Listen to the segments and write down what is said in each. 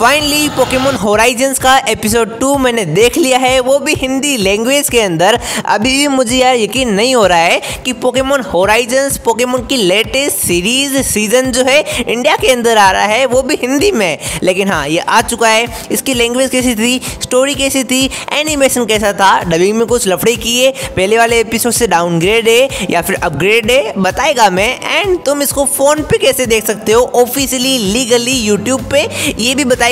Finally Pokemon Horizons का episode two मैंने देख लिया है। वो भी हिंदी लैंग्वेज के अंदर। अभी भी मुझे यार यकीन नहीं हो रहा है कि पोकेमोन होराइजन्स पोकेमोन की लेटेस्ट सीरीज़ सीज़न जो है इंडिया के अंदर आ रहा है। वो भी हिंदी में। लेकिन हाँ ये आ चुका है। इसकी लैंग्वेज कैसी थी स्टोरी कैसी थी एनिमेशन कैसा था डबिंग में कुछ लफड़े किए, पहले वाले एपिसोड से डाउनग्रेड है या फिर अपग्रेड है, बताएगा मैं। एंड तुम इसको फ़ोन पे कैसे देख सकते हो? ऑफिशियली लीगली यूट्यूब पे। ये भी बताएगा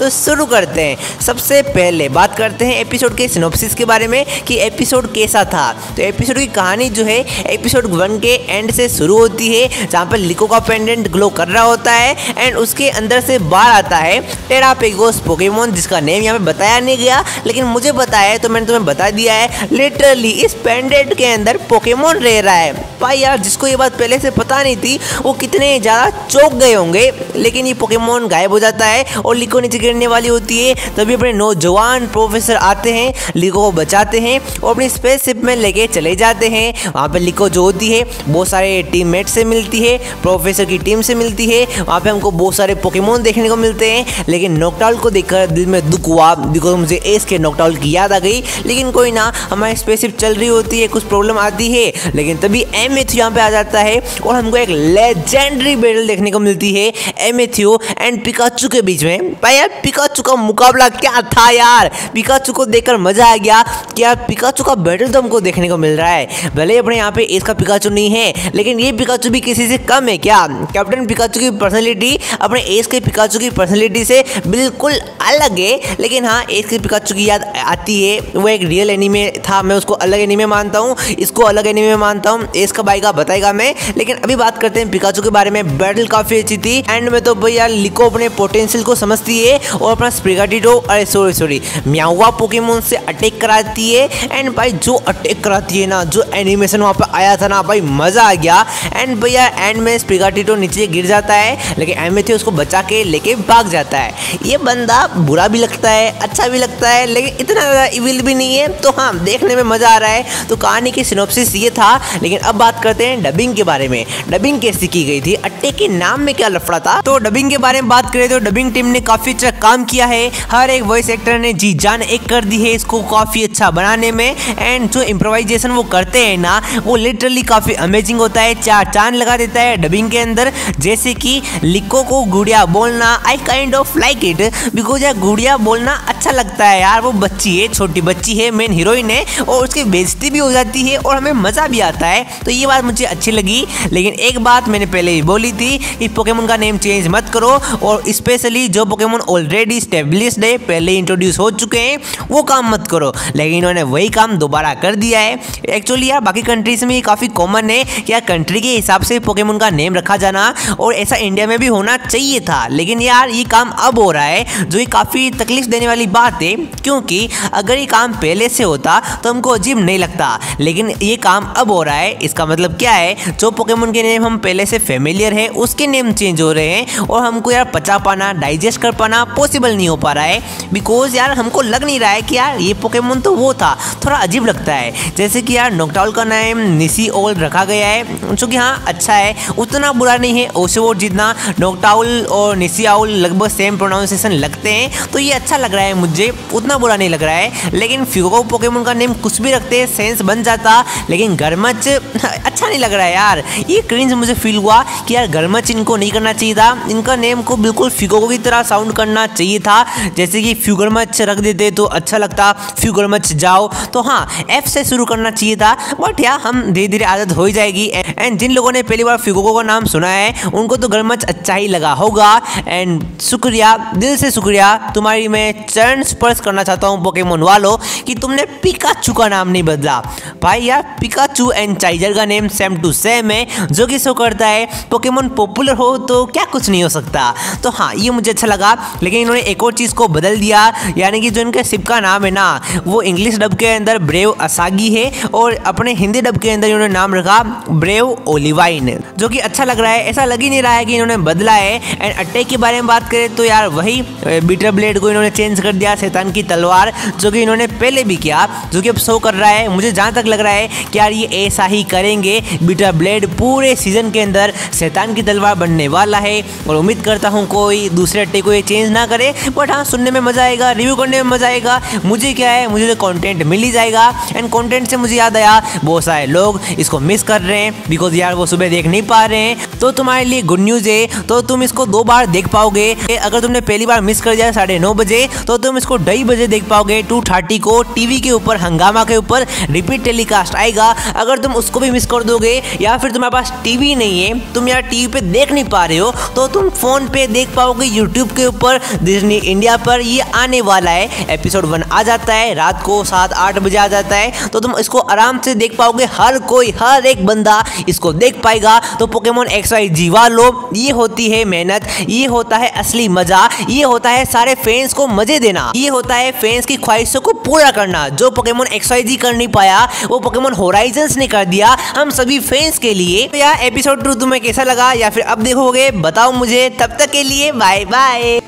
तो शुरू करते हैं। सबसे पहले बात करते हैं एपिसोड के सिनोप्सिस के बारे में, कि एपिसोड कैसा था। तो एपिसोड की कहानी जो है, एपिसोड वन के एंड से शुरू होती है, जहाँ पर लिको का पेंडेंट ग्लो कर रहा होता है एंड उसके अंदर से बाहर आता है टेरापेगोस पोकेमोन जिसका नेम यहाँ पे बताया नहीं गया, लेकिन मुझे पता है तो मैंने तुम्हें बता दिया है लिटरली इस पेंडेंट के अंदर पोकेमोन रह रहा है। भाई यार, जिसको ये बात पहले से पता नहीं थी, वो कितने ज़्यादा चौक गए होंगे। लेकिन ये पोकेमोन गायब हो जाता है और लिको नीचे गिरने वाली होती है। तभी अपने नौजवान प्रोफेसर आते हैं लिको को बचाते हैं और अपनी स्पेसशिप में लेके चले जाते हैं। वहाँ पर लिको जो होती है, बहुत सारे टीममेट से मिलती है प्रोफेसर की टीम से मिलती है। वहाँ पे हमको बहुत सारे पोकेमोन देखने को मिलते हैं। लेकिन नोकटाउल को देखकर दिल में दुख हुआ बिकॉज़ मुझे एस के नोकटाउल की याद आ गई। लेकिन कोई ना, हमारी स्पेसशिप चल रही होती है, कुछ प्रॉब्लम आती है। लेकिन तभी एम एथ यहाँ पे आ जाता है और हमको एक लेजेंडरी बैटल देखने को मिलती है एम एंड पिकाचू के बीच में। भाई यार पिकाचू का मुकाबला क्या था यार? पिकाचू को देखकर मज़ा आ गया कि यार पिकाचू का बैटल तो हमको देखने को मिल रहा है। भले अपने यहाँ पे इसका पिकाचू नहीं है, लेकिन ये पिकाचू भी किसी से कम है क्या? कैप्टन पिकाचू की पर्सनैलिटी अपने एस के पिकाचू की पर्सनैलिटी से बिल्कुल अलग है, लेकिन हाँ एस के पिकाचू की याद आती है। वो एक रियल एनिमे था, मैं उसको अलग एनिमे मानता हूँ, इसको अलग एनिमे मानता हूँ एस कब आएगा बताएगा मैं। लेकिन अभी बात करते हैं पिकाचू के बारे में। बैटल काफ़ी अच्छी थी। एंड में तो भैया लिको अपने पोटेंशियल को समझती है और अपना स्प्रिगाटिडो अरे सॉरी सॉरी म्यावा पोकेमोन से अटैक कराती है। एंड भाई, जो अटैक कराती है ना, जो एनिमेशन वहाँ पे आया था ना, भाई, मज़ा आ गया। एंड भैया एंड में स्प्रिगाटिडो नीचे गिर जाता है। लेकिन एमेथी उसको बचा के लेके भाग जाता है। ये बंदा बुरा भी लगता है अच्छा भी लगता है, लेकिन इतना ज़्यादा इविल भी नहीं है। तो हाँ देखने में मज़ा आ रहा है। तो कहानी की सिनोप्सिस ये था। लेकिन अब करते हैं डबिंग के बारे में। डबिंग कैसी की गई थी? अट्टे के नाम में क्या लफड़ा था? तो डबिंग के बारे में बात करें तो डबिंग टीम ने काफ़ी अच्छा काम किया है। हर एक वॉइस एक्टर ने जी जान एक कर दी है इसको काफ़ी अच्छा बनाने में। एंड जो इम्प्रोवाइजेशन वो करते हैं ना, वो लिटरली काफ़ी अमेजिंग होता है। चार चाँद लगा देता है डबिंग के अंदर। जैसे कि लिको को गुड़िया बोलना I kind of like it because यार गुड़िया बोलना अच्छा लगता है यार। वो बच्ची है, छोटी बच्ची है मेन हीरोइन है। और उसकी बेइज्जती भी हो जाती है और हमें मज़ा भी आता है। तो ये बात मुझे अच्छी लगी, लेकिन एक बात मैंने पहले ही बोली थी कि पोकेमोन का नेम चेंज मत करो और स्पेशली जो पोकेमोन ऑलरेडी स्टेब्लिश्ड है, पहले इंट्रोड्यूस हो चुके हैं, वो काम मत करो। लेकिन इन्होंने वही काम दोबारा कर दिया है। एक्चुअली यार, बाकी कंट्रीज़ में ये काफ़ी कॉमन है कि यार कंट्री के हिसाब से पोकेमोन का नेम रखा जाना और ऐसा इंडिया में भी होना चाहिए था। लेकिन यार, ये काम अब हो रहा है, जो ये काफ़ी तकलीफ़ देने वाली बात है, क्योंकि अगर ये काम पहले से होता तो हमको अजीब नहीं लगता। लेकिन ये काम अब हो रहा है, इसका मतलब क्या है, जो पोकेमोन के नेम हम पहले से फेमिलियर है, उसके नेम चेंज हो रहे हैं और हमको यार पचा पाना डाइजेस्ट कर पाना पॉसिबल नहीं हो पा रहा है। बिकॉज़ यार हमको लग नहीं रहा है कि यार ये पोकेमोन तो वो था, थोड़ा अजीब लगता है। जैसे कि यार नोकटाउल का नाम निसी ओल रखा गया है, जो कि हाँ अच्छा है, उतना बुरा नहीं है ओसेवोट जितना नोकटाउल और निसियाउल लगभग सेम प्रोनाउंसिएशन लगते हैं तो ये अच्छा लग रहा है मुझे, उतना बुरा नहीं लग रहा है। लेकिन फ्यूगो पोकेमोन का नेम कुछ भी रखते हैं सेंस बन जाता, लेकिन गर्मच अच्छा नहीं लग रहा है यार। ये क्रिंज मुझे फील हुआ कि यार गर्मच इनको नहीं करना चाहिए था। इनका नेम को बिल्कुल फ्यूगो की तरह साउंड करना चाहिए था। जैसे कि फ्यूगरमच रख देते तो अच्छा लगता। फ्यूगरमच जाओ। तो हाँ एफ़ से शुरू करना चाहिए था। बट यार, हम धीरे धीरे आदत हो ही जाएगी। एंड जिन लोगों ने पहली बार फ्यूगो का नाम सुना है, उनको तो गर्मच अच्छा ही लगा होगा। एंड शुक्रिया, दिल से शुक्रिया। तुम्हारी मैं चरण स्पर्श करना चाहता हूँ पोकेमोन वालों कि तुमने पिकाचू का नाम नहीं बदला। भाई यार पिकाचू एंड चाइजर का नेम सेम टू सेम है, जो कि शो करता है पोकेमोन पॉपुलर हो तो क्या कुछ नहीं हो सकता। तो हाँ ये मुझे अच्छा लगा, लेकिन इन्होंने एक और चीज़ को बदल दिया, यानी कि जो इनके शिप का नाम है ना, वो इंग्लिश डब के अंदर ब्रेव असागी है, और अपने हिंदी डब के अंदर इन्होंने नाम रखा ब्रेव ओलिवाइन जो कि अच्छा लग रहा है। ऐसा लग ही नहीं रहा है कि इन्होंने बदला है। एंड अटैक के बारे में बात करें तो यार, वही बीटर ब्लेड को इन्होंने चेंज कर दिया, शैतान की तलवार, जो कि इन्होंने पहले भी किया, जो कि अब शो कर रहा है। मुझे जहाँ तक लग रहा है कि यार, ये ऐसा ही करे करेंगे। बीटा ब्लेड पूरे सीज़न के अंदर शैतान की तलवार बनने वाला है और उम्मीद करता हूँ कोई दूसरे अट्टे को ये चेंज ना करे। बट हाँ सुनने में मज़ा आएगा रिव्यू करने में मज़ा आएगा। मुझे क्या है, मुझे तो कॉन्टेंट मिल ही जाएगा। एंड कॉन्टेंट से मुझे याद आया, बहुत सारे लोग इसको मिस कर रहे हैं बिकॉज़ यार वो सुबह देख नहीं पा रहे हैं। तो तुम्हारे लिए गुड न्यूज़ है तो तुम इसको दो बार देख पाओगे। अगर तुमने पहली बार मिस कर दिया साढ़े नौ बजे तो तुम इसको ढाई बजे देख पाओगे। टू थर्टी को टीवी के ऊपर, हंगामा के ऊपर रिपीट टेलीकास्ट आएगा। अगर तुम उसको भी कर दोगे, या फिर तुम्हारे पास टीवी नहीं है, तुम यार टीवी पे देख नहीं पा रहे हो तो तुम फ़ोन पे देख पाओगे यूट्यूब के ऊपर डिज्नी इंडिया पर ये आने वाला है। एपिसोड वन आ जाता है, रात को सात, आठ बजे आ जाता है तो तुम इसको आराम से देख पाओगे, हर कोई, हर एक बंदा इसको देख पाएगा। तो पोकेमोन एक्स वाई जीवा लो, ये होती है मेहनत, ये होता है असली मज़ा, ये होता है सारे फैंस को मज़े देना, ये होता है फैंस की ख्वाहिशों को पूरा करना। जो पोकेमोन एक्स वाई जी कर नहीं पाया, वो पोकेमोन होराइजन्स ने कर दिया हम सभी फैंस के लिए। तो यार एपिसोड टू तुम्हें कैसा लगा? या फिर अब देखोगे, बताओ मुझे। तब तक के लिए बाय बाय